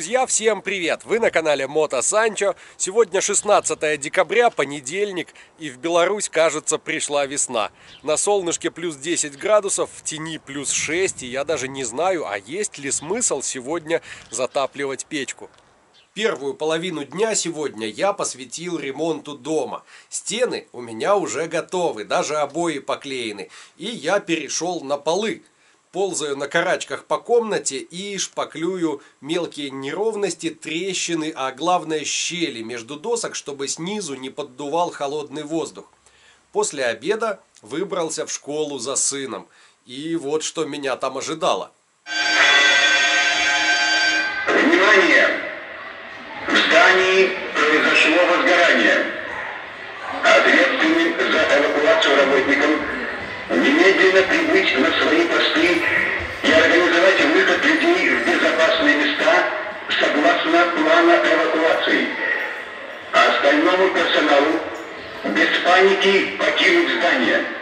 Друзья, всем привет! Вы на канале Мото Санчо. Сегодня 16 декабря, понедельник, и в Беларусь, кажется, пришла весна. На солнышке плюс 10 градусов, в тени плюс 6, и я даже не знаю, а есть ли смысл сегодня затапливать печку. Первую половину дня сегодня я посвятил ремонту дома. Стены у меня уже готовы, даже обои поклеены. И я перешел на полы ползаю на карачках по комнате и шпаклюю мелкие неровности, трещины, а главное щели между досок, чтобы снизу не поддувал холодный воздух. После обеда выбрался в школу за сыном. И вот что меня там ожидало. Внимание! Немедленно прибыть на свои посты и организовать выход людей в безопасные места согласно плана эвакуации. А остальному персоналу без паники покинуть здание.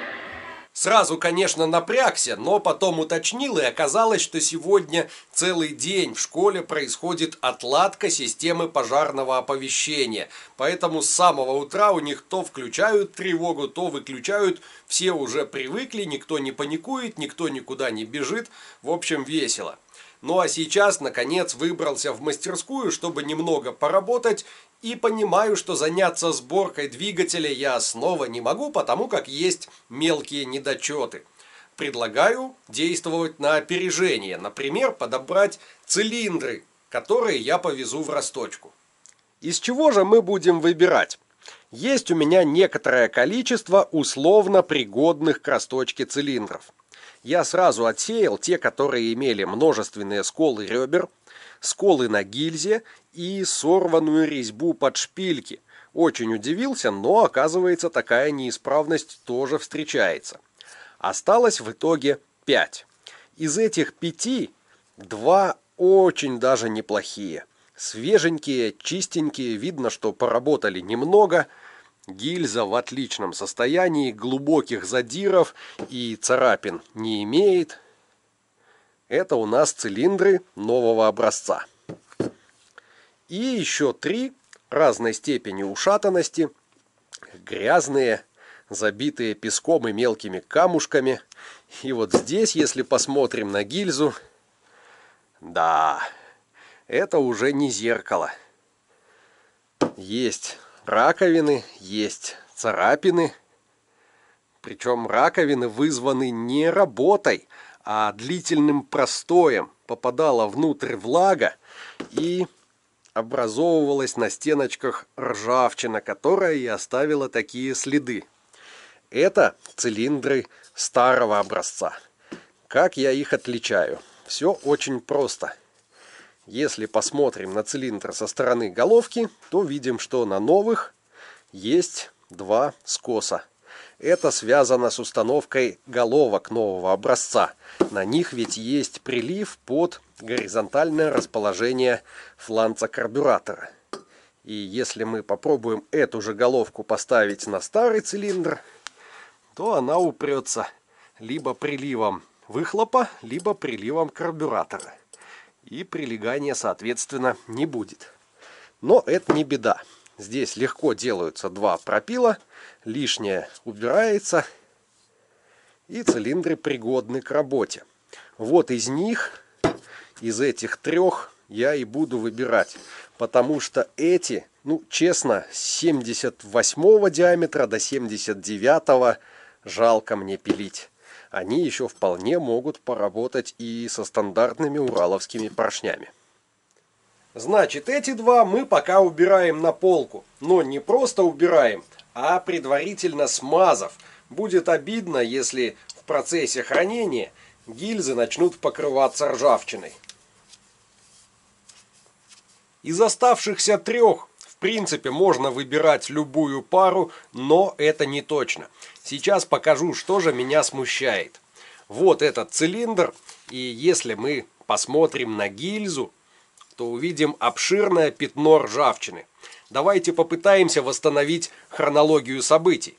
Сразу, конечно, напрягся, но потом уточнил, и оказалось, что сегодня целый день в школе происходит отладка системы пожарного оповещения. Поэтому с самого утра у них то включают тревогу, то выключают. Все уже привыкли, никто не паникует, никто никуда не бежит. В общем, весело. Ну а сейчас, наконец, выбрался в мастерскую, чтобы немного поработать, и понимаю, что заняться сборкой двигателя я снова не могу, потому как есть мелкие недочеты. Предлагаю действовать на опережение, например, подобрать цилиндры, которые я повезу в расточку. Из чего же мы будем выбирать? Есть у меня некоторое количество условно пригодных к расточке цилиндров я сразу отсеял те, которые имели множественные сколы ребер, сколы на гильзе и сорванную резьбу под шпильки. Очень удивился, но оказывается такая неисправность тоже встречается. Осталось в итоге 5. Из этих пяти два очень даже неплохие. Свеженькие, чистенькие, видно, что поработали немного – Гильза в отличном состоянии, глубоких задиров и царапин не имеет. Это у нас цилиндры нового образца. И еще три разной степени ушатанности, грязные, забитые песком и мелкими камушками. И вот здесь, если посмотрим на гильзу, да, это уже не зеркало. Есть раковины, есть царапины. Причем раковины вызваны не работой, а длительным простоем. Попадала внутрь влага и образовывалась на стеночках ржавчина, которая и оставила такие следы. Это цилиндры старого образца. Как я их отличаю? Все очень просто. Если посмотрим на цилиндр со стороны головки, то видим, что на новых есть два скоса. Это связано с установкой головок нового образца. На них ведь есть прилив под горизонтальное расположение фланца карбюратора. И если мы попробуем эту же головку поставить на старый цилиндр, то она упрется либо приливом выхлопа, либо приливом карбюратора и прилегания, соответственно, не будет. Но это не беда. Здесь легко делаются два пропила, лишнее убирается, и цилиндры пригодны к работе. Вот из них, из этих трех, я и буду выбирать. Потому что эти, ну, честно, с 78 диаметра до 79 жалко мне пилить они еще вполне могут поработать и со стандартными ураловскими поршнями. Значит, эти два мы пока убираем на полку. Но не просто убираем, а предварительно смазав. Будет обидно, если в процессе хранения гильзы начнут покрываться ржавчиной. Из оставшихся трех принципе, можно выбирать любую пару, но это не точно. Сейчас покажу, что же меня смущает. Вот этот цилиндр, и если мы посмотрим на гильзу, то увидим обширное пятно ржавчины. Давайте попытаемся восстановить хронологию событий.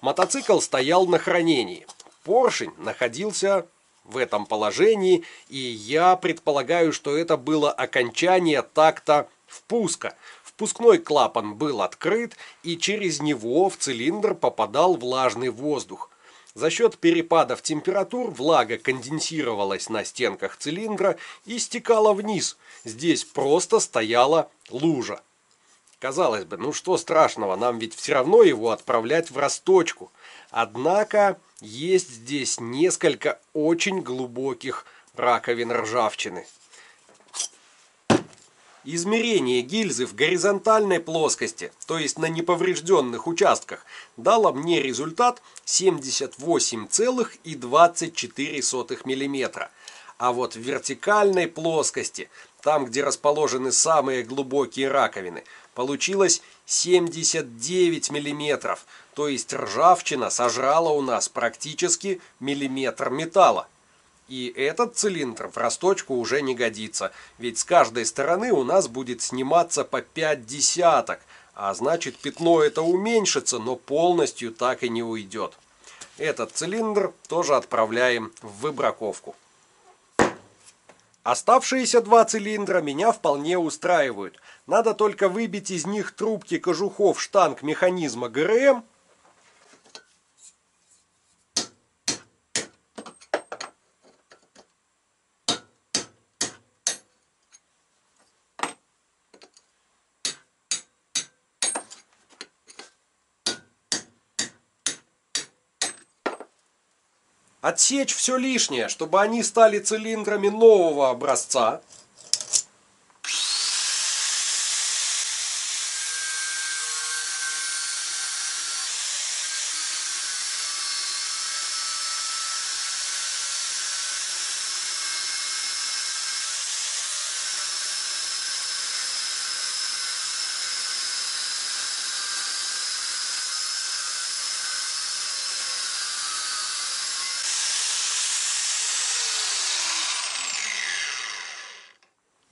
Мотоцикл стоял на хранении. Поршень находился в этом положении, и я предполагаю, что это было окончание такта впуска. Впускной клапан был открыт, и через него в цилиндр попадал влажный воздух. За счет перепадов температур влага конденсировалась на стенках цилиндра и стекала вниз. Здесь просто стояла лужа. Казалось бы, ну что страшного, нам ведь все равно его отправлять в расточку. Однако есть здесь несколько очень глубоких раковин ржавчины. Измерение гильзы в горизонтальной плоскости, то есть на неповрежденных участках, дало мне результат 78,24 мм. А вот в вертикальной плоскости, там где расположены самые глубокие раковины, получилось 79 мм, то есть ржавчина сожрала у нас практически миллиметр металла. И этот цилиндр в расточку уже не годится, ведь с каждой стороны у нас будет сниматься по 5 десяток, а значит пятно это уменьшится, но полностью так и не уйдет. Этот цилиндр тоже отправляем в выбраковку. Оставшиеся два цилиндра меня вполне устраивают. Надо только выбить из них трубки кожухов штанг механизма ГРМ Отсечь все лишнее, чтобы они стали цилиндрами нового образца.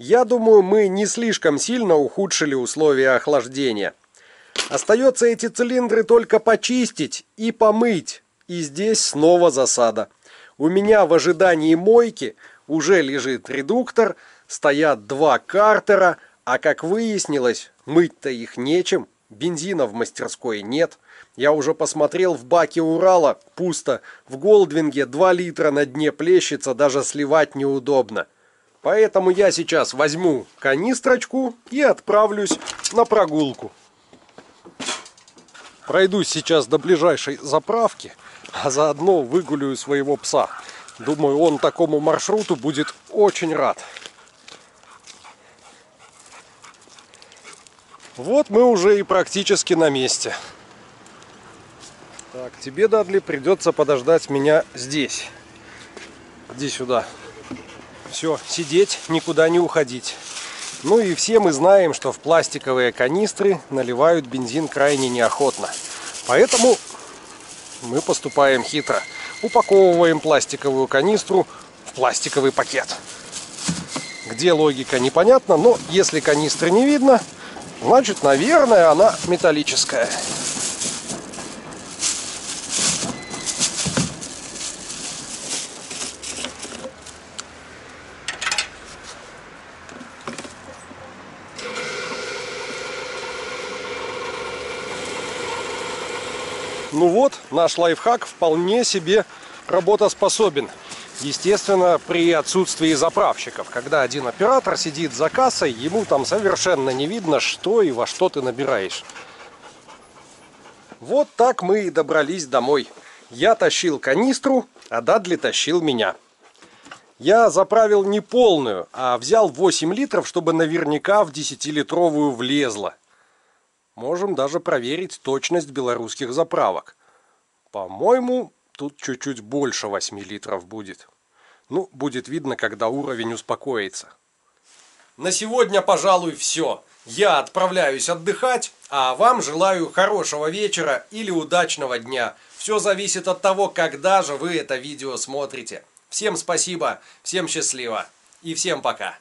Я думаю, мы не слишком сильно ухудшили условия охлаждения. Остается эти цилиндры только почистить и помыть. И здесь снова засада. У меня в ожидании мойки уже лежит редуктор, стоят два картера, а как выяснилось, мыть-то их нечем. Бензина в мастерской нет. Я уже посмотрел в баке Урала, пусто. В Голдвинге 2 литра на дне плещется, даже сливать неудобно. Поэтому я сейчас возьму канистрочку и отправлюсь на прогулку. Пройдусь сейчас до ближайшей заправки, а заодно выгуляю своего пса. Думаю, он такому маршруту будет очень рад. Вот мы уже и практически на месте. Так, тебе, Дадли, придется подождать меня здесь. Иди сюда. Все, сидеть, никуда не уходить. Ну и все мы знаем, что в пластиковые канистры наливают бензин крайне неохотно. Поэтому мы поступаем хитро. Упаковываем пластиковую канистру в пластиковый пакет. Где логика, непонятно, но если канистры не видно, значит, наверное, она металлическая. Ну вот, наш лайфхак вполне себе работоспособен. Естественно, при отсутствии заправщиков. Когда один оператор сидит за кассой, ему там совершенно не видно, что и во что ты набираешь. Вот так мы и добрались домой. Я тащил канистру, а Дадли тащил меня. Я заправил не полную, а взял 8 литров, чтобы наверняка в 10-литровую влезло. Можем даже проверить точность белорусских заправок. По-моему, тут чуть-чуть больше 8 литров будет. Ну, будет видно, когда уровень успокоится. На сегодня, пожалуй, все. Я отправляюсь отдыхать, а вам желаю хорошего вечера или удачного дня. Все зависит от того, когда же вы это видео смотрите. Всем спасибо, всем счастливо и всем пока.